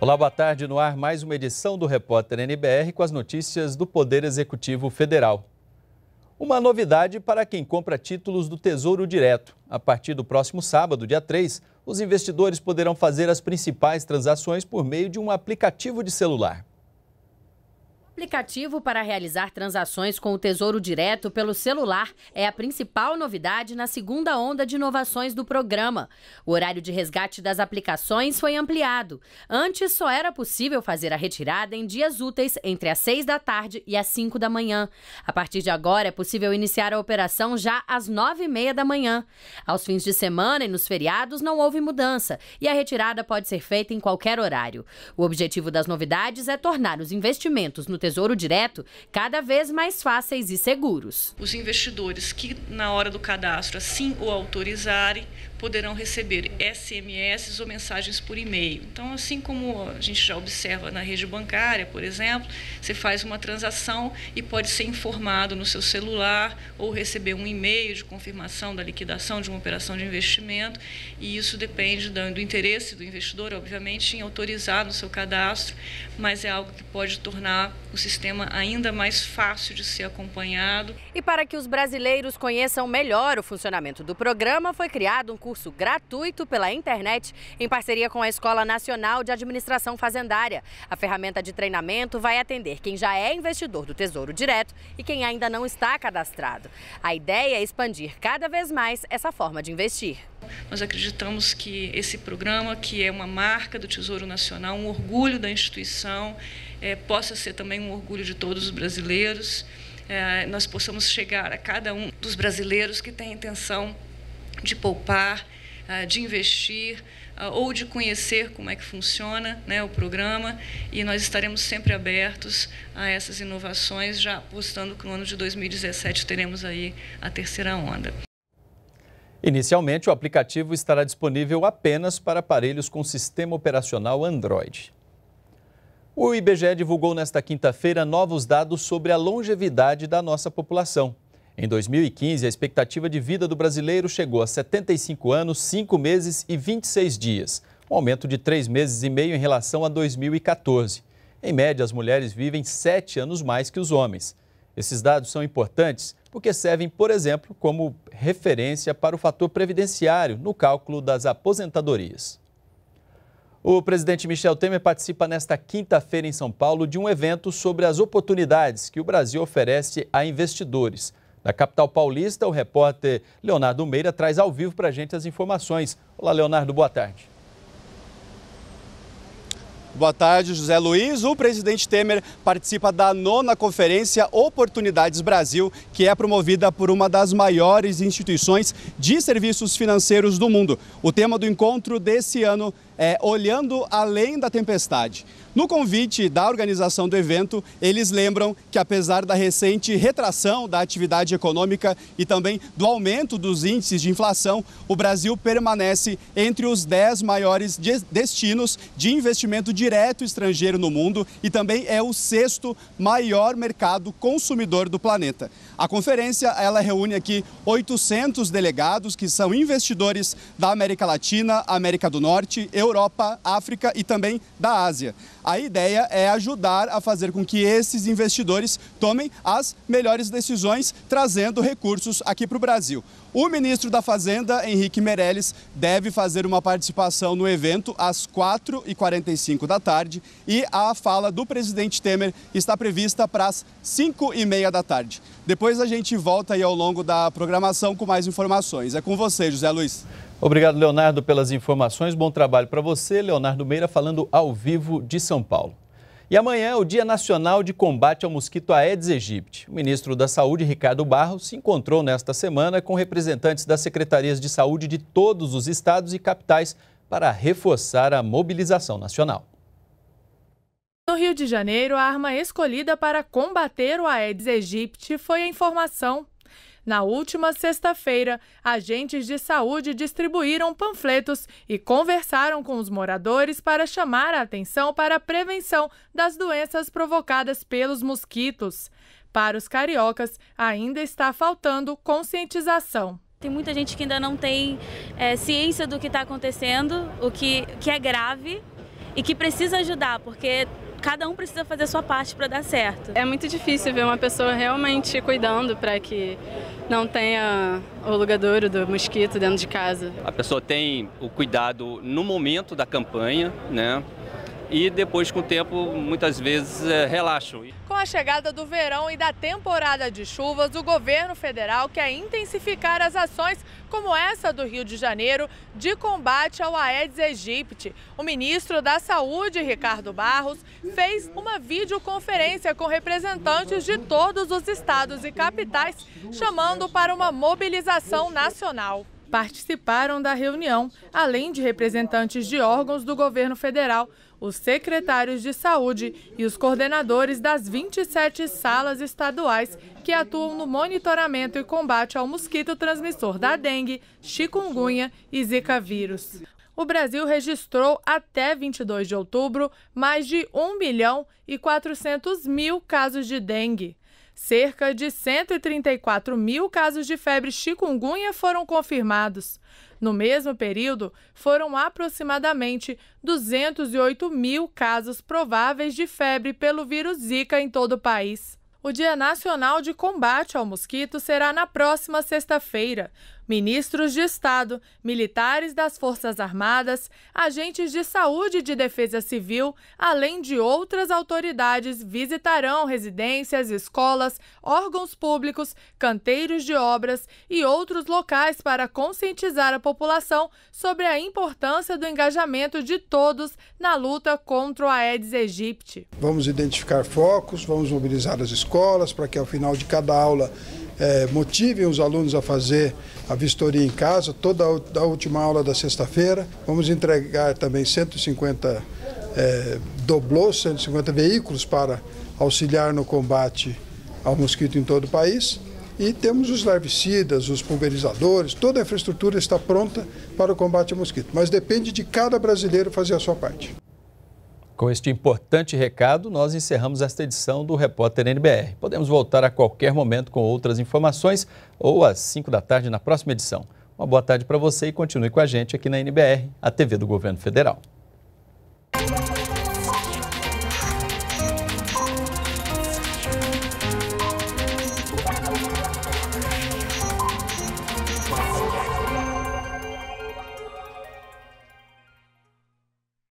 Olá, boa tarde. No ar, mais uma edição do Repórter NBR com as notícias do Poder Executivo Federal. Uma novidade para quem compra títulos do Tesouro Direto. A partir do próximo sábado, dia 3, os investidores poderão fazer as principais transações por meio de um aplicativo de celular aplicativo para realizar transações com o Tesouro Direto pelo celular é a principal novidade na segunda onda de inovações do programa. O horário de resgate das aplicações foi ampliado. Antes só era possível fazer a retirada em dias úteis entre as 6 da tarde e as 5 da manhã. A partir de agora é possível iniciar a operação já às 9 e meia da manhã. Aos fins de semana e nos feriados não houve mudança e a retirada pode ser feita em qualquer horário. O objetivo das novidades é tornar os investimentos no Tesouro Tesouro Direto cada vez mais fáceis e seguros. Os investidores que, na hora do cadastro, assim o autorizarem, poderão receber SMS ou mensagens por e-mail. Então, assim como a gente já observa na rede bancária, por exemplo, você faz uma transação e pode ser informado no seu celular ou receber um e-mail de confirmação da liquidação de uma operação de investimento, e isso depende do interesse do investidor, obviamente, em autorizar no seu cadastro, mas é algo que pode tornar o sistema ainda mais fácil de ser acompanhado. E para que os brasileiros conheçam melhor o funcionamento do programa, foi criado um curso gratuito pela internet em parceria com a Escola Nacional de Administração Fazendária. A ferramenta de treinamento vai atender quem já é investidor do Tesouro Direto e quem ainda não está cadastrado. A ideia é expandir cada vez mais essa forma de investir. Nós acreditamos que esse programa, que é uma marca do Tesouro Nacional, um orgulho da instituição, é, possa ser também um orgulho de todos os brasileiros. É, nós possamos chegar a cada um dos brasileiros que tem intenção de poupar, ah, de investir ah, ou de conhecer como é que funciona né, o programa e nós estaremos sempre abertos a essas inovações, já apostando que no ano de 2017 teremos aí a terceira onda. Inicialmente, o aplicativo estará disponível apenas para aparelhos com sistema operacional Android. O IBGE divulgou nesta quinta-feira novos dados sobre a longevidade da nossa população. Em 2015, a expectativa de vida do brasileiro chegou a 75 anos, 5 meses e 26 dias, um aumento de 3 meses e meio em relação a 2014. Em média, as mulheres vivem 7 anos mais que os homens. Esses dados são importantes porque servem, por exemplo, como referência para o fator previdenciário no cálculo das aposentadorias. O presidente Michel Temer participa nesta quinta-feira em São Paulo de um evento sobre as oportunidades que o Brasil oferece a investidores. Da capital paulista, o repórter Leonardo Meira traz ao vivo para a gente as informações. Olá, Leonardo, boa tarde. Boa tarde, José Luiz. O presidente Temer participa da nona conferência Oportunidades Brasil, que é promovida por uma das maiores instituições de serviços financeiros do mundo. O tema do encontro desse ano é Olhando Além da Tempestade. No convite da organização do evento, eles lembram que, apesar da recente retração da atividade econômica e também do aumento dos índices de inflação, o Brasil permanece entre os 10 maiores destinos de investimento direto estrangeiro no mundo e também é o sexto maior mercado consumidor do planeta. A conferência ela reúne aqui 800 delegados que são investidores da América Latina, América do Norte, Europa, África e também da Ásia. A ideia é ajudar a fazer com que esses investidores tomem as melhores decisões, trazendo recursos aqui para o Brasil. O ministro da Fazenda, Henrique Meirelles, deve fazer uma participação no evento às 4h45 da tarde e a fala do presidente Temer está prevista para as 5h30 da tarde. Depois a gente volta aí ao longo da programação com mais informações. É com você, José Luiz. Obrigado, Leonardo, pelas informações. Bom trabalho para você. Leonardo Meira falando ao vivo de São Paulo. E amanhã é o Dia Nacional de Combate ao Mosquito Aedes aegypti. O ministro da Saúde, Ricardo Barros, se encontrou nesta semana com representantes das secretarias de saúde de todos os estados e capitais para reforçar a mobilização nacional. No Rio de Janeiro, a arma escolhida para combater o Aedes aegypti foi a informação na última sexta-feira, agentes de saúde distribuíram panfletos e conversaram com os moradores para chamar a atenção para a prevenção das doenças provocadas pelos mosquitos. Para os cariocas, ainda está faltando conscientização. Tem muita gente que ainda não tem é, ciência do que está acontecendo, o que, que é grave e que precisa ajudar, porque cada um precisa fazer a sua parte para dar certo. É muito difícil ver uma pessoa realmente cuidando para que não tenha o lugadouro do mosquito dentro de casa. A pessoa tem o cuidado no momento da campanha, né? E depois, com o tempo, muitas vezes é, relaxam. Com a chegada do verão e da temporada de chuvas, o governo federal quer intensificar as ações como essa do Rio de Janeiro de combate ao Aedes aegypti. O ministro da Saúde, Ricardo Barros, fez uma videoconferência com representantes de todos os estados e capitais, chamando para uma mobilização nacional participaram da reunião, além de representantes de órgãos do governo federal, os secretários de saúde e os coordenadores das 27 salas estaduais que atuam no monitoramento e combate ao mosquito transmissor da dengue, chikungunya e zika vírus. O Brasil registrou até 22 de outubro mais de 1 milhão e 400 mil casos de dengue. Cerca de 134 mil casos de febre chikungunya foram confirmados. No mesmo período, foram aproximadamente 208 mil casos prováveis de febre pelo vírus Zika em todo o país. O Dia Nacional de Combate ao Mosquito será na próxima sexta-feira. Ministros de Estado, militares das Forças Armadas, agentes de saúde e de defesa civil, além de outras autoridades, visitarão residências, escolas, órgãos públicos, canteiros de obras e outros locais para conscientizar a população sobre a importância do engajamento de todos na luta contra o Aedes aegypti. Vamos identificar focos, vamos mobilizar as escolas para que ao final de cada aula é, motivem os alunos a fazer a vistoria em casa, toda a, última aula da sexta-feira. Vamos entregar também 150 é, doblôs, 150 veículos para auxiliar no combate ao mosquito em todo o país. E temos os larvicidas, os pulverizadores, toda a infraestrutura está pronta para o combate ao mosquito. Mas depende de cada brasileiro fazer a sua parte. Com este importante recado, nós encerramos esta edição do Repórter NBR. Podemos voltar a qualquer momento com outras informações ou às 5 da tarde na próxima edição. Uma boa tarde para você e continue com a gente aqui na NBR, a TV do Governo Federal.